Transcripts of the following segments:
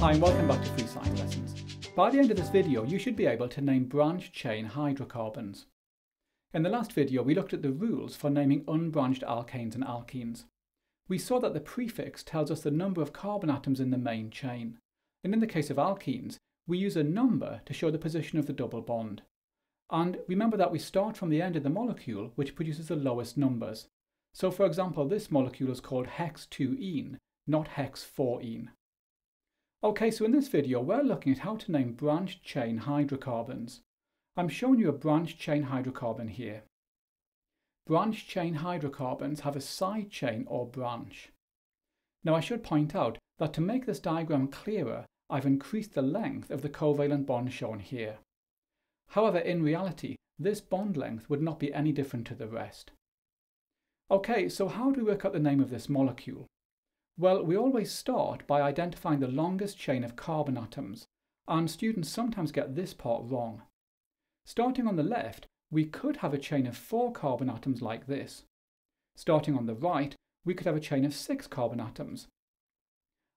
Hi and welcome back to Free Science Lessons. By the end of this video you should be able to name branch chain hydrocarbons. In the last video we looked at the rules for naming unbranched alkanes and alkenes. We saw that the prefix tells us the number of carbon atoms in the main chain, and in the case of alkenes we use a number to show the position of the double bond. And remember that we start from the end of the molecule which produces the lowest numbers. So for example this molecule is called hex-2-ene, not hex-4-ene. Okay, so in this video we're looking at how to name branched chain hydrocarbons. I'm showing you a branched chain hydrocarbon here. Branched chain hydrocarbons have a side chain or branch. Now I should point out that to make this diagram clearer, I've increased the length of the covalent bond shown here. However, in reality, this bond length would not be any different to the rest. Okay, so how do we work out the name of this molecule? Well, we always start by identifying the longest chain of carbon atoms, and students sometimes get this part wrong. Starting on the left, we could have a chain of four carbon atoms like this. Starting on the right, we could have a chain of six carbon atoms.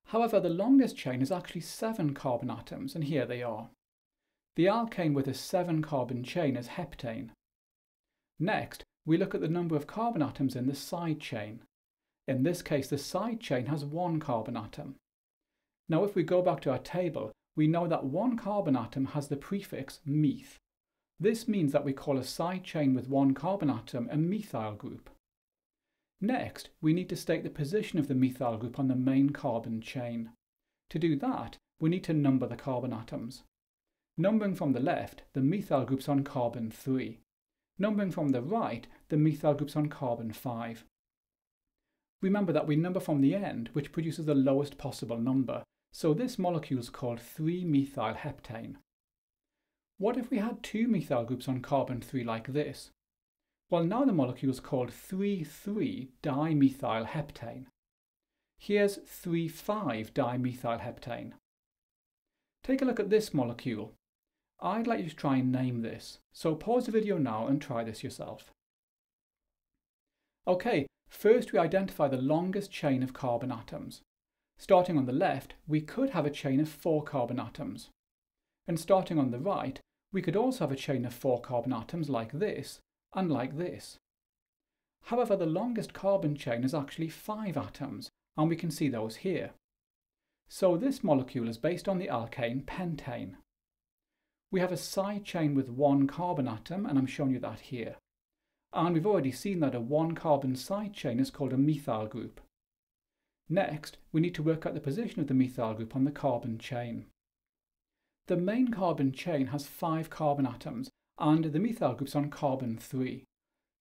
However, the longest chain is actually seven carbon atoms, and here they are. The alkane with a seven carbon chain is heptane. Next, we look at the number of carbon atoms in the side chain. In this case, the side chain has one carbon atom. Now if we go back to our table, we know that one carbon atom has the prefix meth. This means that we call a side chain with one carbon atom a methyl group. Next, we need to state the position of the methyl group on the main carbon chain. To do that, we need to number the carbon atoms. Numbering from the left, the methyl group's on carbon 3. Numbering from the right, the methyl group's on carbon 5. Remember that we number from the end, which produces the lowest possible number, so this molecule is called 3-methyl-heptane. What if we had two methyl groups on carbon 3 like this? Well, now the molecule is called 3,3-dimethyl-heptane. Here's 3,5-dimethyl-heptane. Take a look at this molecule. I'd like you to try and name this, so pause the video now and try this yourself. Okay, First, we identify the longest chain of carbon atoms. Starting on the left, we could have a chain of four carbon atoms. And starting on the right, we could also have a chain of four carbon atoms like this, and like this. However, the longest carbon chain is actually five atoms, and we can see those here. So this molecule is based on the alkane pentane. We have a side chain with one carbon atom, and I'm showing you that here and we've already seen that a one carbon side chain is called a methyl group. Next, we need to work out the position of the methyl group on the carbon chain. The main carbon chain has five carbon atoms and the methyl group's on carbon 3.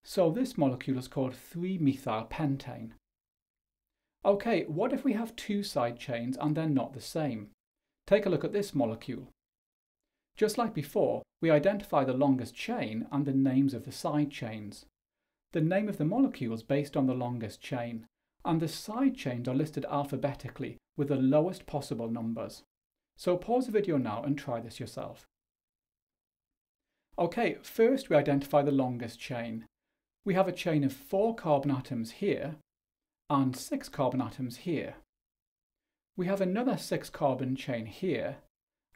So this molecule is called 3-methyl-pentane. Okay, what if we have two side chains and they're not the same? Take a look at this molecule. Just like before, we identify the longest chain and the names of the side chains. The name of the molecule is based on the longest chain, and the side chains are listed alphabetically with the lowest possible numbers. So pause the video now and try this yourself. Okay, first we identify the longest chain. We have a chain of four carbon atoms here and six carbon atoms here. We have another six carbon chain here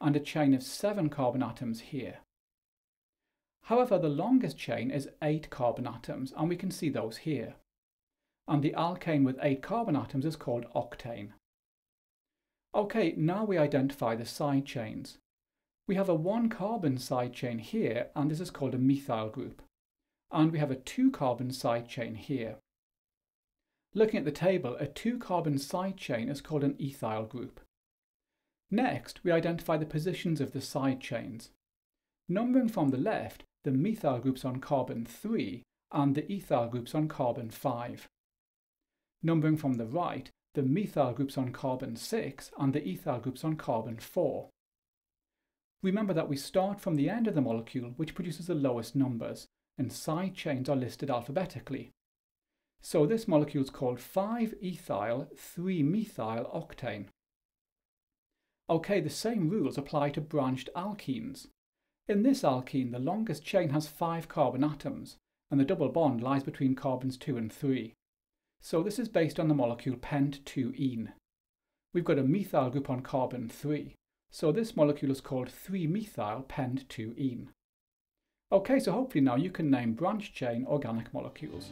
and a chain of seven carbon atoms here. However, the longest chain is eight carbon atoms, and we can see those here. And the alkane with eight carbon atoms is called octane. Okay, now we identify the side chains. We have a one carbon side chain here, and this is called a methyl group. And we have a two carbon side chain here. Looking at the table, a two carbon side chain is called an ethyl group. Next, we identify the positions of the side chains. Numbering from the left, the methyl group's on carbon 3 and the ethyl group's on carbon 5. Numbering from the right, the methyl group's on carbon 6 and the ethyl group's on carbon 4. Remember that we start from the end of the molecule which produces the lowest numbers, and side chains are listed alphabetically. So this molecule is called 5-ethyl 3-methyl octane. Okay, the same rules apply to branched alkenes. In this alkene, the longest chain has five carbon atoms, and the double bond lies between carbons 2 and 3. So this is based on the molecule pent-2-ene. we've got a methyl group on carbon 3. So this molecule is called 3-methyl pent 2-ene. Okay, so hopefully now you can name branch chain organic molecules.